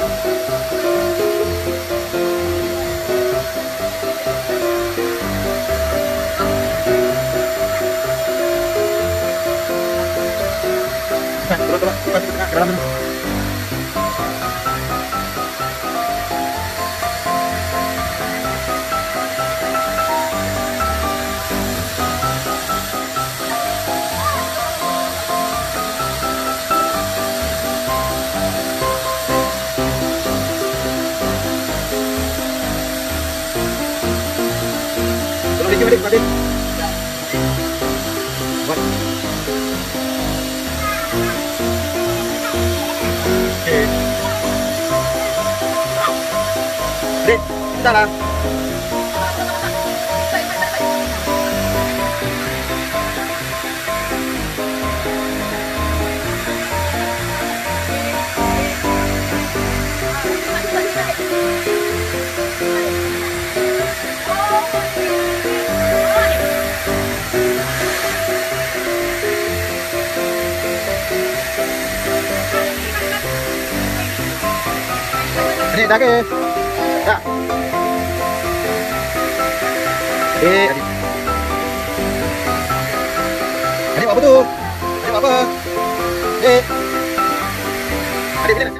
Turun, turun. Bukan, ke 快点！快点！快点！快！来，再来。Ini, dah ke? Tak. Eh, adik. Adik buat apa tu? Adik buat apa? Eh. Adik bila?